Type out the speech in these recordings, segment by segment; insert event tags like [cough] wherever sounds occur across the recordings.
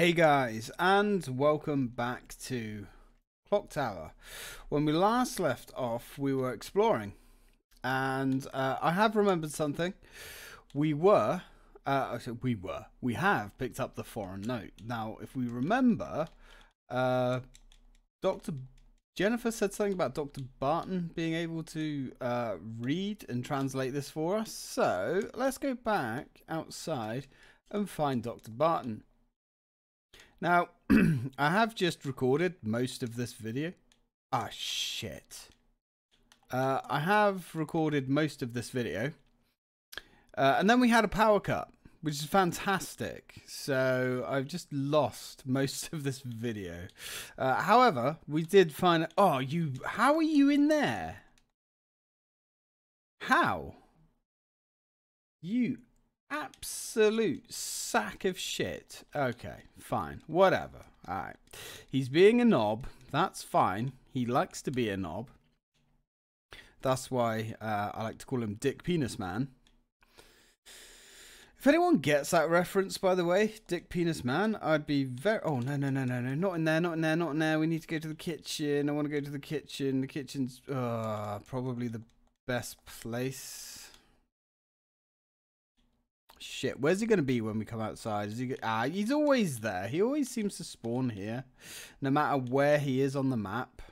Hey guys, and welcome back to Clock Tower. When we last left off, we were exploring, and uh, I have remembered something. We were, uh, we were, we have picked up the foreign note. Now, if we remember, uh, Doctor Jennifer said something about Dr. Barton being able to uh, read and translate this for us. So let's go back outside and find Dr. Barton. Now, [clears throat] I have just recorded most of this video. Ah, shit. Uh, I have recorded most of this video. Uh, and then we had a power cut, which is fantastic. So I've just lost [laughs] most of this video. Uh, however, we did find... Oh, you... How are you in there? How? You absolute sack of shit. Okay, fine. Whatever. Alright. He's being a knob. That's fine. He likes to be a knob. That's why uh, I like to call him Dick Penis Man. If anyone gets that reference, by the way, Dick Penis Man, I'd be very. Oh, no, no, no, no, no. Not in there, not in there, not in there. We need to go to the kitchen. I want to go to the kitchen. The kitchen's uh, probably the best place. Shit, where's he going to be when we come outside? Is he? Ah, he's always there. He always seems to spawn here, no matter where he is on the map.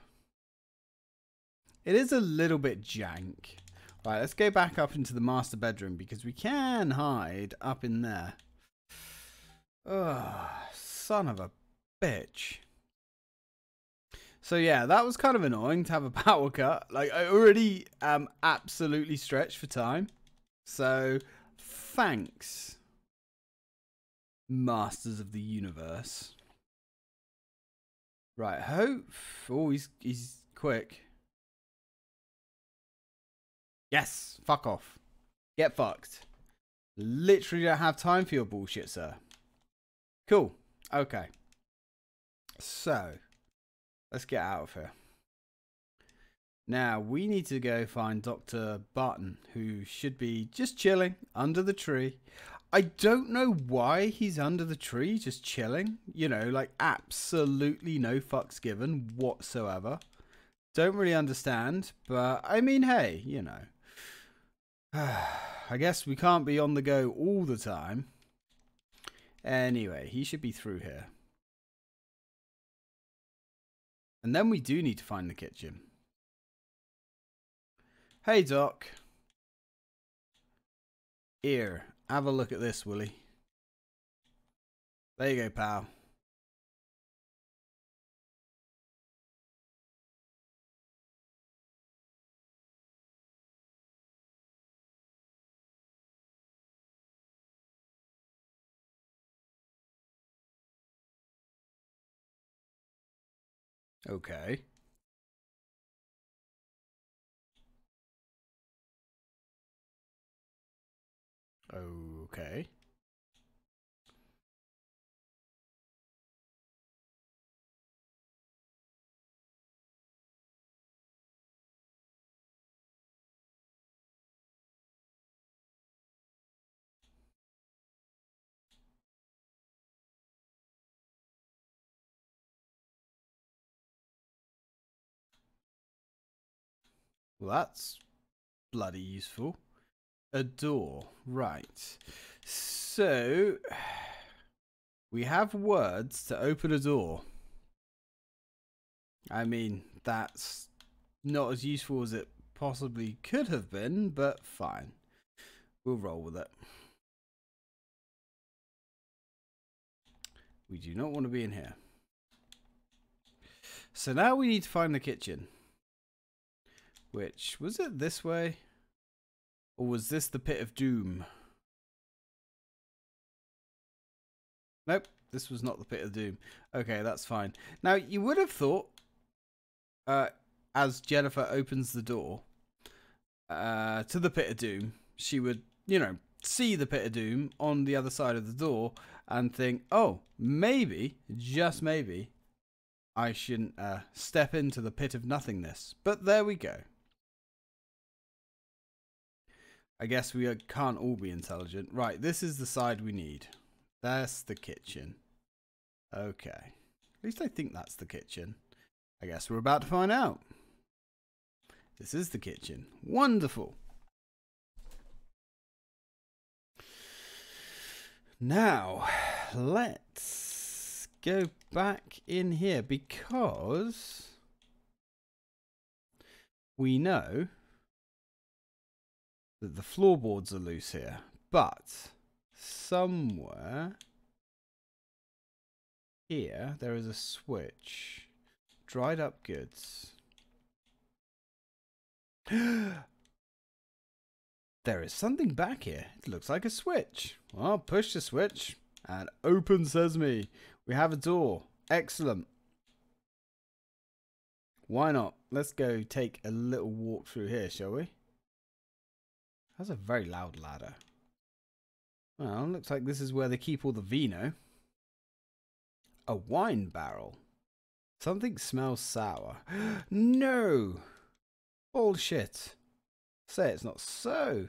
It is a little bit jank. Right, let's go back up into the master bedroom because we can hide up in there. Oh, son of a bitch. So yeah, that was kind of annoying to have a [laughs] power cut. Like I already am absolutely stretched for time. So thanks, Masters of the Universe. Right, hope. Oh, he's he's quick. Yes, fuck off. Get fucked. Literally don't have time for your bullshit, sir. Cool. Okay. So, let's get out of here. Now, we need to go find Dr. Barton, who should be just chilling under the tree. I don't know why he's under the tree, just chilling. You know, like absolutely no fucks given whatsoever. Don't really understand, but I mean, hey, you know. [sighs] I guess we can't be on the go all the time. Anyway, he should be through here. And then we do need to find the kitchen. Hey, Doc. Here, have a look at this, Willie. There you go, pal. Okay. Okay. Well, that's bloody useful. A door, right. So, we have words to open a door. I mean, that's not as useful as it possibly could have been, but fine. We'll roll with it. We do not want to be in here. So now we need to find the kitchen. Which, was it this way? Or was this the pit of doom? Nope, this was not the pit of doom. Okay, that's fine. Now, you would have thought, uh, as Jennifer opens the door uh, to the pit of doom, she would, you know, see the pit of doom on the other side of the door and think, oh, maybe, just maybe, I shouldn't uh, step into the pit of nothingness. But there we go. I guess we can't all be intelligent. Right, this is the side we need. That's the kitchen. Okay. At least I think that's the kitchen. I guess we're about to find out. This is the kitchen. Wonderful. Now, let's go back in here because we know that the floorboards are loose here, but somewhere here there is a switch. Dried up goods. [gasps] there is something back here. It looks like a switch. Well, push the switch and open sesame. We have a door. Excellent. Why not? Let's go take a little walk through here, shall we? That's a very loud ladder. Well, looks like this is where they keep all the vino. A wine barrel. Something smells sour. [gasps] no! Bullshit. Say it's not so.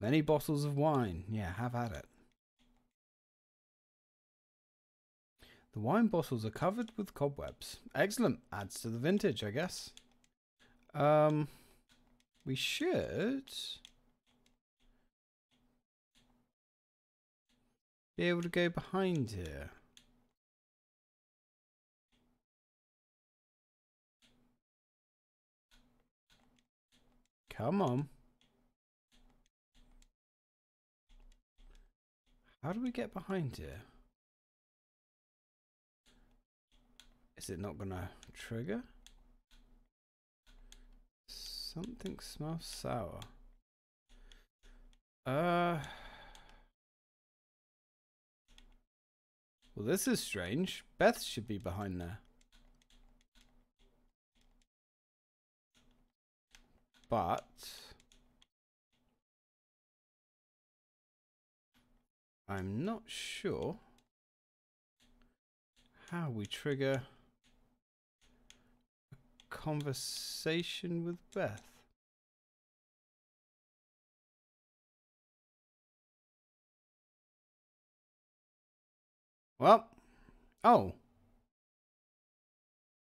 Many bottles of wine. Yeah, have at it. The wine bottles are covered with cobwebs. Excellent. Adds to the vintage, I guess. Um, we should be able to go behind here. Come on. How do we get behind here? Is it not gonna trigger? Something smells sour. Uh. Well, this is strange. Beth should be behind there. But... I'm not sure how we trigger a conversation with Beth. Well, oh.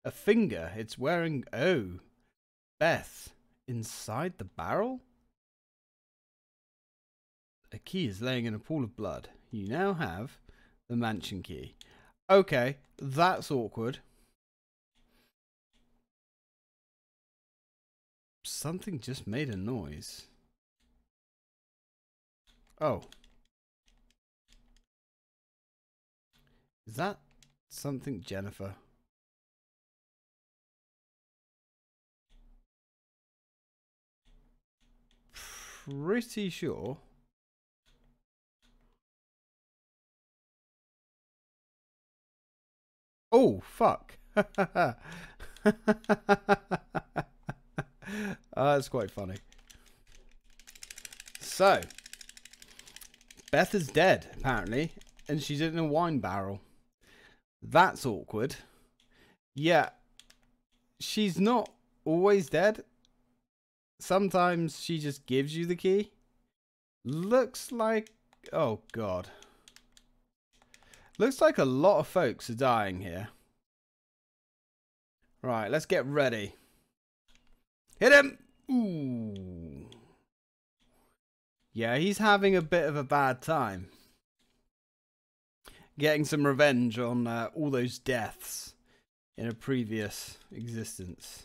A finger. It's wearing, oh. Beth inside the barrel? A key is laying in a pool of blood. You now have the mansion key. Okay, that's awkward. Something just made a noise. Oh. Is that something Jennifer? pretty sure. Oh, fuck. oh, [laughs] that's quite funny. So, Beth is dead, apparently, and she's in a wine barrel. That's awkward. Yeah, she's not always dead sometimes she just gives you the key. Looks like... Oh, God. Looks like a lot of folks are dying here. Right, let's get ready. Hit him! Ooh. Yeah, he's having a bit of a bad time. Getting some revenge on uh, all those deaths in a previous existence.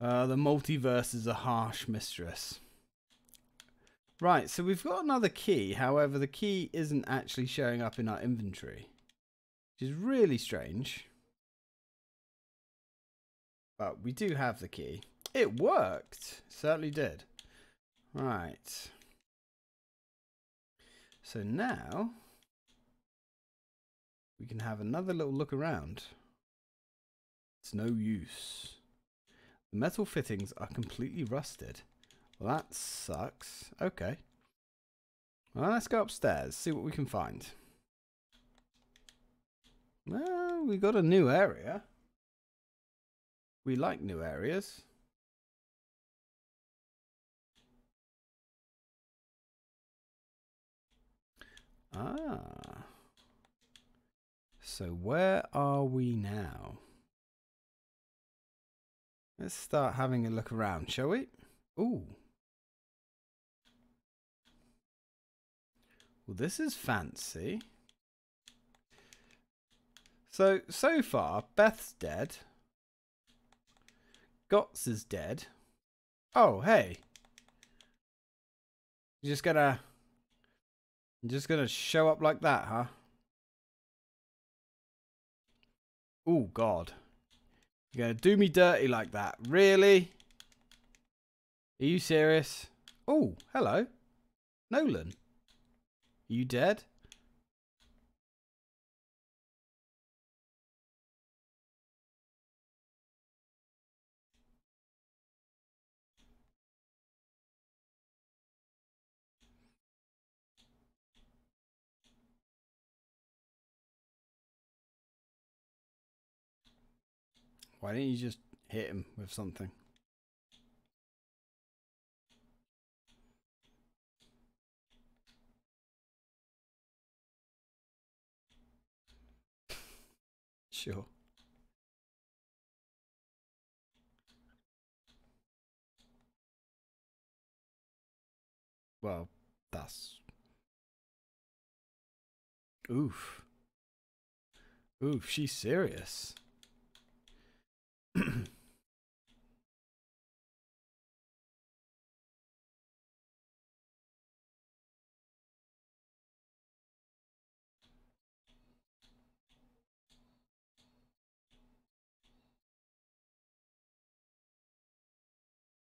Uh, the multiverse is a harsh mistress. Right, so we've got another key. However, the key isn't actually showing up in our inventory. Which is really strange. But we do have the key. It worked. Certainly did. Right. So now we can have another little look around. It's no use. The metal fittings are completely rusted. Well, that sucks. Okay. Well, let's go upstairs, see what we can find. Well, we got a new area. We like new areas. Ah. So where are we now? Let's start having a look around, shall we? Ooh. Well, this is fancy. So, so far, Beth's dead. Gotts is dead. Oh, hey. You're just gonna... You're just gonna show up like that, huh? Oh, God. You're gonna do me dirty like that. Really? Are you serious? Oh, hello. Nolan. Are you dead? Why didn't you just hit him with something? [laughs] sure. Well, that's... Oof. Oof, she's serious.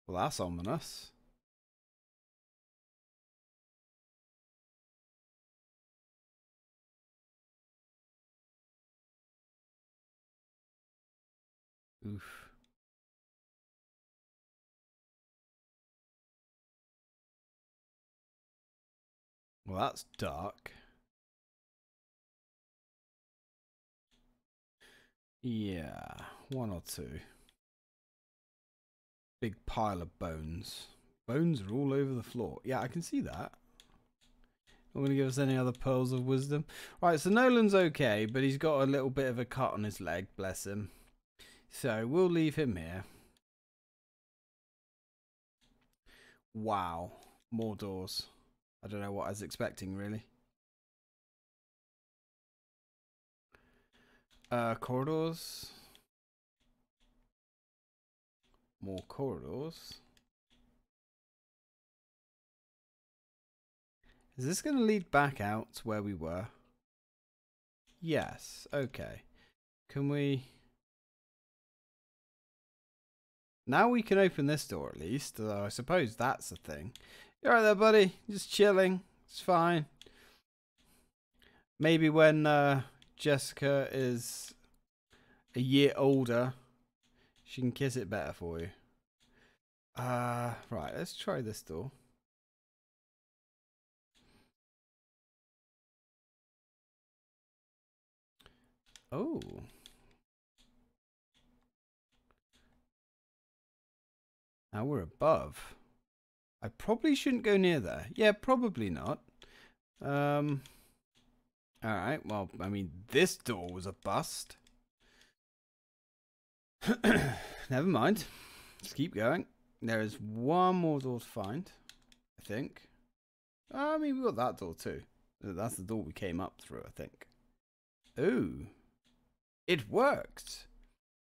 Well, that's ominous. Oof. Well, that's dark. Yeah, one or two. Big pile of bones. Bones are all over the floor. Yeah, I can see that. Not going to give us any other pearls of wisdom. Right, so Nolan's okay, but he's got a little bit of a cut on his leg, bless him. So we'll leave him here. Wow. More doors. I don't know what I was expecting, really. Uh, corridors. More corridors. Is this going to lead back out to where we were? Yes. Okay. Can we... Now we can open this door at least. I suppose that's the thing. You alright there, buddy? Just chilling. It's fine. Maybe when uh, Jessica is a year older, she can kiss it better for you. Uh, right, let's try this door. Oh. Now we're above. I probably shouldn't go near there. Yeah, probably not. Um. Alright, well, I mean, this door was a bust. [clears throat] Never mind. Let's keep going. There is one more door to find, I think. I mean, we got that door too. That's the door we came up through, I think. Ooh. It worked.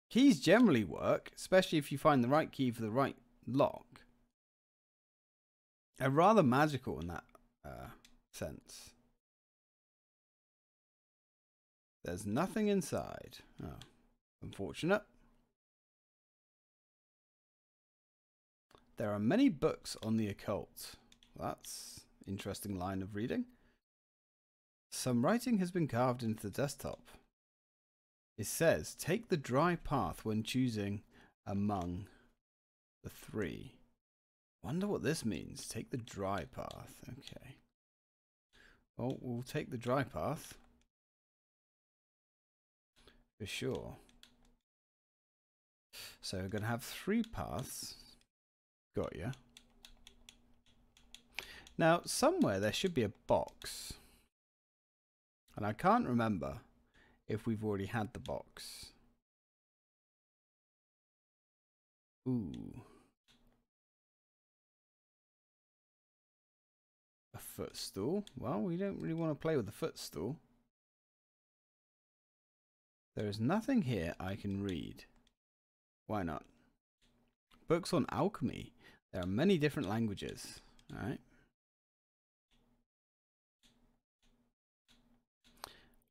Keys generally work, especially if you find the right key for the right lock are rather magical in that uh, sense. There's nothing inside. Oh, unfortunate. There are many books on the occult. That's interesting line of reading. Some writing has been carved into the desktop. It says, take the dry path when choosing among the three. Wonder what this means. Take the dry path. Okay. Well, we'll take the dry path. For sure. So we're going to have three paths. Got you. Now, somewhere there should be a box. And I can't remember if we've already had the box. Ooh. Footstool? Well, we don't really want to play with the footstool. There is nothing here I can read. Why not? Books on alchemy. There are many different languages. Alright.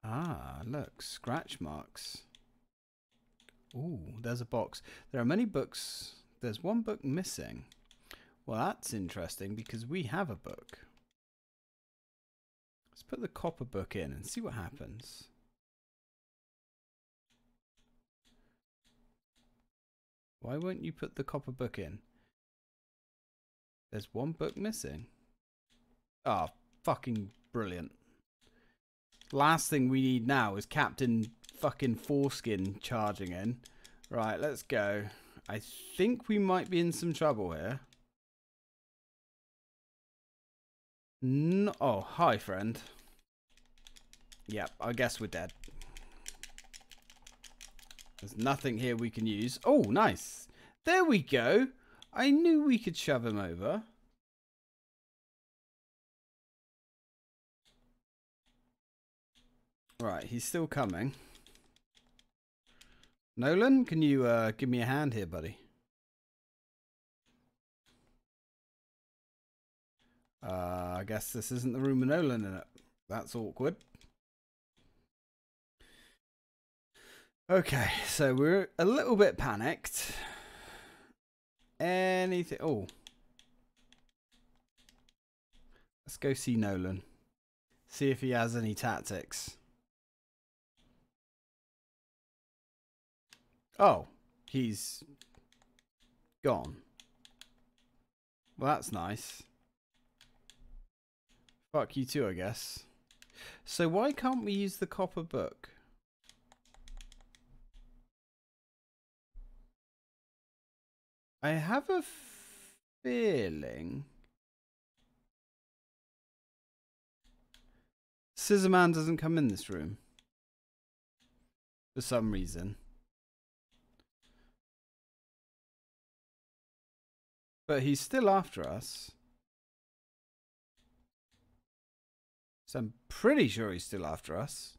Ah, look, scratch marks. Ooh, there's a box. There are many books. There's one book missing. Well, that's interesting because we have a book. Put the copper book in and see what happens. Why won't you put the copper book in? There's one book missing. Ah, oh, fucking brilliant. Last thing we need now is Captain fucking Foreskin charging in. Right, let's go. I think we might be in some trouble here. No oh, hi, friend. Yep, I guess we're dead. There's nothing here we can use. Oh, nice. There we go. I knew we could shove him over. Right, he's still coming. Nolan, can you uh, give me a hand here, buddy? Uh, I guess this isn't the room with Nolan in it. That's awkward. Okay, so we're a little bit panicked. Anything? Oh. Let's go see Nolan. See if he has any tactics. Oh, he's gone. Well, that's nice. Fuck you too, I guess. So why can't we use the copper book? I have a feeling... Scissorman doesn't come in this room. For some reason. But he's still after us. So I'm pretty sure he's still after us.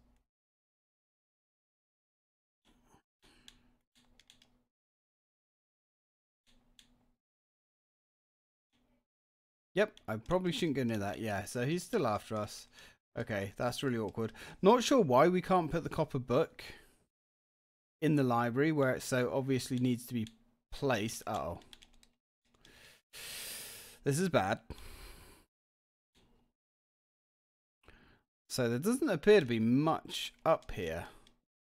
Yep, I probably shouldn't go near that. Yeah, so he's still after us. Okay, that's really awkward. Not sure why we can't put the copper book in the library where it so obviously needs to be placed. Uh oh. This is bad. So there doesn't appear to be much up here.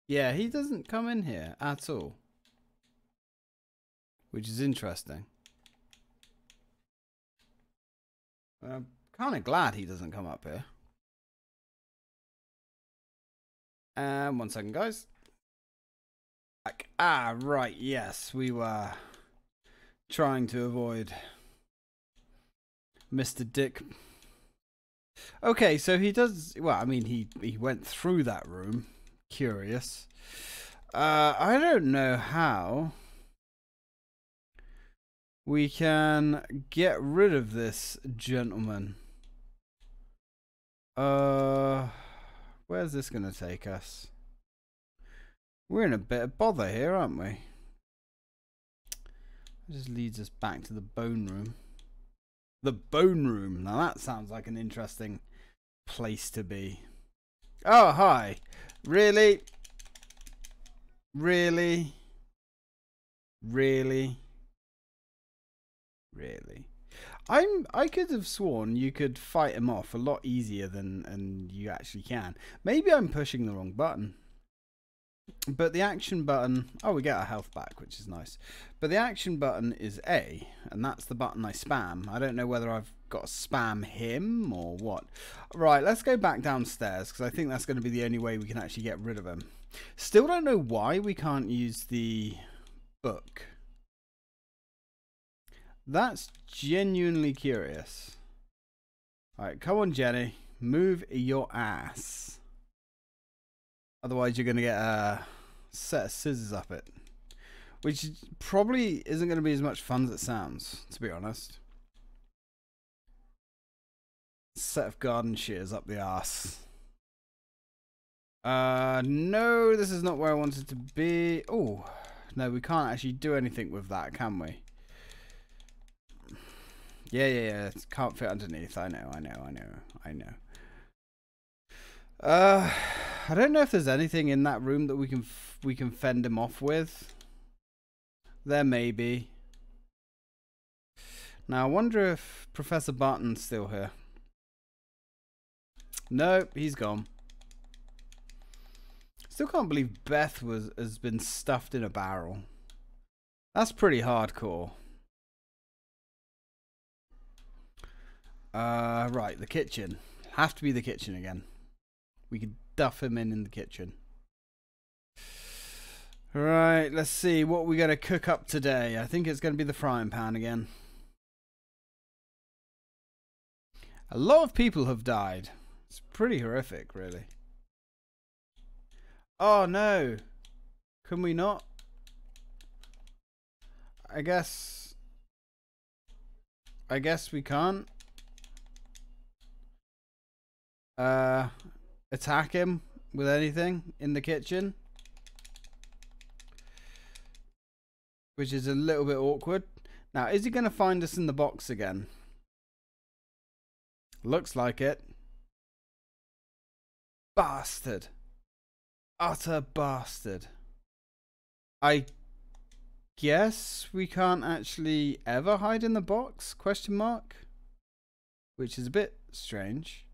Yeah, he doesn't come in here at all. Which is interesting. I'm kind of glad he doesn't come up here. Um, one second, guys. Back. Ah, right. Yes, we were trying to avoid Mr. Dick. Okay, so he does. Well, I mean, he he went through that room. Curious. Uh, I don't know how we can get rid of this gentleman. Uh, where's this going to take us? We're in a bit of bother here, aren't we? This leads us back to the bone room. The bone room. Now that sounds like an interesting place to be. Oh, hi. Really? Really? Really? Really? I'm I could have sworn you could fight him off a lot easier than and you actually can. Maybe I'm pushing the wrong button. But the action button, oh, we get our health back, which is nice. But the action button is A, and that's the button I spam. I don't know whether I've got to spam him or what. Right, let's go back downstairs, because I think that's going to be the only way we can actually get rid of him. Still don't know why we can't use the book. That's genuinely curious. Alright, come on, Jenny. Move your ass. Otherwise, you're going to get a set of scissors up it. Which probably isn't going to be as much fun as it sounds, to be honest. Set of garden shears up the ass. Uh, no, this is not where I wanted to be. Oh, no, we can't actually do anything with that, can we? Yeah, yeah, yeah. It can't fit underneath. I know, I know, I know, I know. Uh, I don't know if there's anything in that room that we can we can fend him off with. There may be. Now I wonder if Professor Barton's still here. Nope, he's gone. Still can't believe Beth was has been stuffed in a barrel. That's pretty hardcore. Uh, right, the kitchen. Have to be the kitchen again. We could duff him in in the kitchen. Right, let's see what we're going to cook up today. I think it's going to be the frying pan again. A lot of people have died. It's pretty horrific, really. Oh, no. Can we not? I guess... I guess we can't. Uh, attack him with anything in the kitchen. Which is a little bit awkward. Now, is he going to find us in the box again? Looks like it. Bastard. Utter bastard. I guess we can't actually ever hide in the box? Question mark. Which is a bit strange.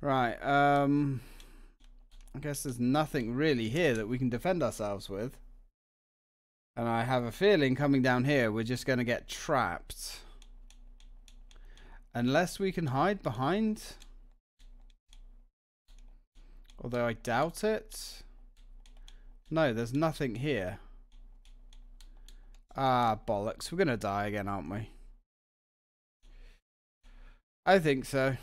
Right, um... I guess there's nothing really here that we can defend ourselves with. And I have a feeling coming down here we're just going to get trapped. Unless we can hide behind. Although I doubt it. No, there's nothing here. Ah, bollocks. We're going to die again, aren't we? I think so.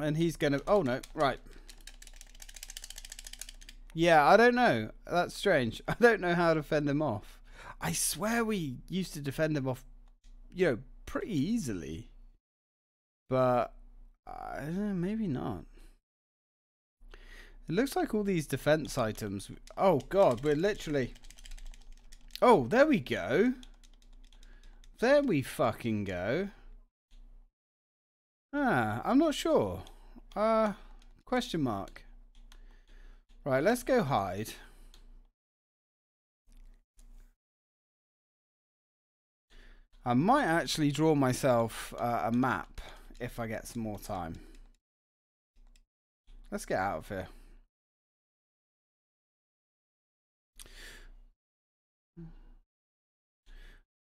And he's going to... Oh, no. Right. Yeah, I don't know. That's strange. [laughs] I don't know how to fend him off. I swear we used to defend them off, you know, pretty easily. But, I don't know, maybe not. It looks like all these defense items... Oh, God, we're literally... Oh, there we go. There we fucking go. Ah, I'm not sure. Uh, question mark. Right, let's go hide. I might actually draw myself uh, a map if I get some more time. Let's get out of here.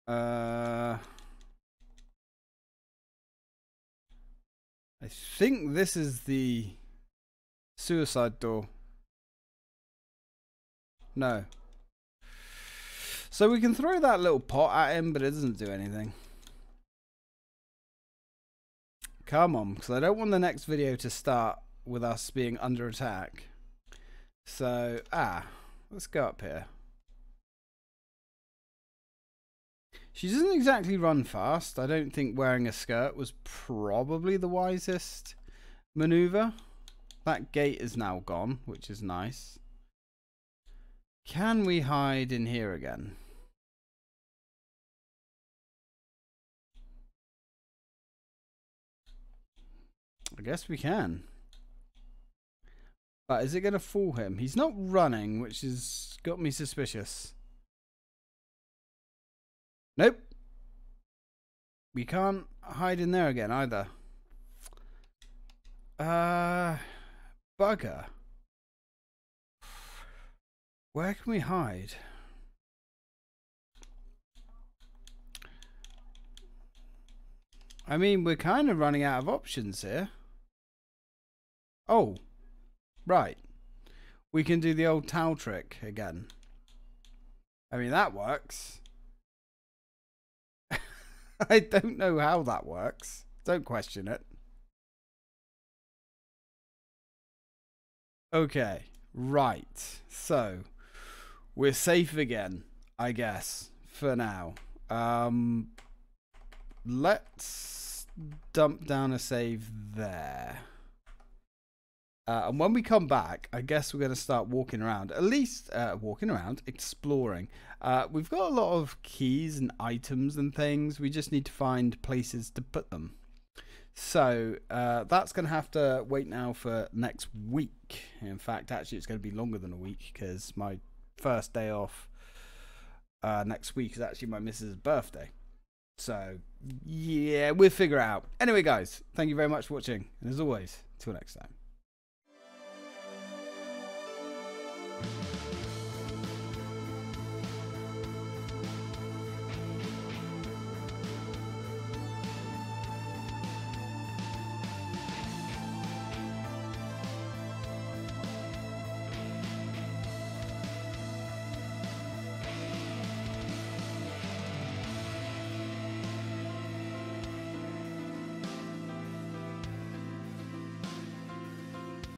Uh... I think this is the suicide door. No. So we can throw that little pot at him, but it doesn't do anything. Come on, because I don't want the next video to start with us being under attack. So, ah, let's go up here. She doesn't exactly run fast. I don't think wearing a skirt was probably the wisest maneuver. That gate is now gone, which is nice. Can we hide in here again? I guess we can. But is it going to fool him? He's not running, which has got me suspicious. Nope. We can't hide in there again either. Uh, bugger. Where can we hide? I mean, we're kind of running out of options here. Oh, right. We can do the old towel trick again. I mean, that works. [laughs] I don't know how that works. Don't question it. Okay, right. So we're safe again, I guess, for now. Um, let's dump down a save there. Uh, and when we come back, I guess we're going to start walking around. At least uh, walking around, exploring. Uh, we've got a lot of keys and items and things. We just need to find places to put them. So uh, that's going to have to wait now for next week. In fact, actually, it's going to be longer than a week because my first day off uh, next week is actually my missus' birthday. So, yeah, we'll figure it out. Anyway, guys, thank you very much for watching. And as always, till next time.